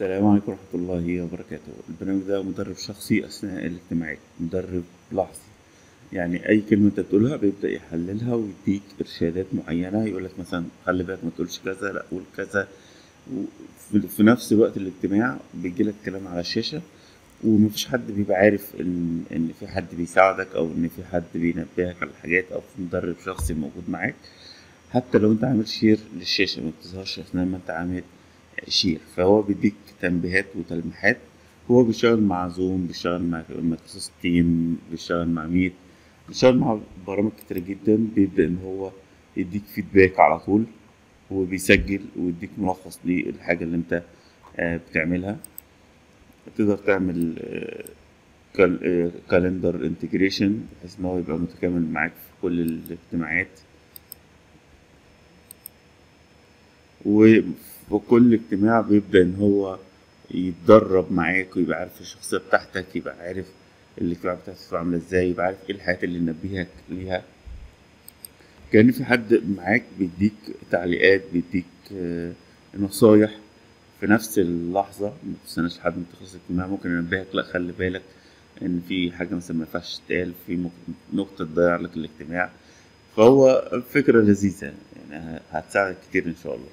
السلام عليكم ورحمة الله وبركاته. البرنامج ده مدرب شخصي أثناء الاجتماعات. مدرب لحظي. يعني أي كلمة أنت بتقولها بيبدأ يحللها ويديك إرشادات معينة. يقولك مثلا خلي بالك ما تقولش كذا لا قول كذا. في نفس وقت الاجتماع بيجيلك كلام على الشاشة ومفيش حد بيبقى عارف إن إن في حد بيساعدك أو إن في حد بينبهك على حاجات أو في مدرب شخصي موجود معاك. حتى لو أنت عامل شير للشاشة ما بتظهرش أثناء ما أنت عامل share. فهو بيديك تنبيهات وتلميحات. هو بيشتغل مع Zoom بيشتغل مع Microsoft Teams بيشتغل مع Meet بيشتغل مع برامج كتير جدا. بيبدأ إن هو يديك feedback على طول وبيسجل ويديك ملخص للحاجة اللي أنت آه، بتعملها. تقدر تعمل calendar integration بحيث إن هو يبقى متكامل معاك في كل الاجتماعات. وكل اجتماع بيبدأ إن هو يتدرب معاك ويبقى عارف الشخصية بتاعتك يبقى عارف الاجتماع بتاعتك عاملة إزاي يبقى عارف إيه الحاجات اللي ينبهك ليها. كأن في حد معاك بيديك تعليقات بيديك آه، نصايح في نفس اللحظة. ما تستناش لحد ما تخلص الاجتماع ممكن ينبهك لأ خلي بالك إن في حاجة مثلا ما ينفعش تتقال في نقطة تضيع لك الاجتماع. فهو فكرة لذيذة يعني هتساعدك كتير إن شاء الله.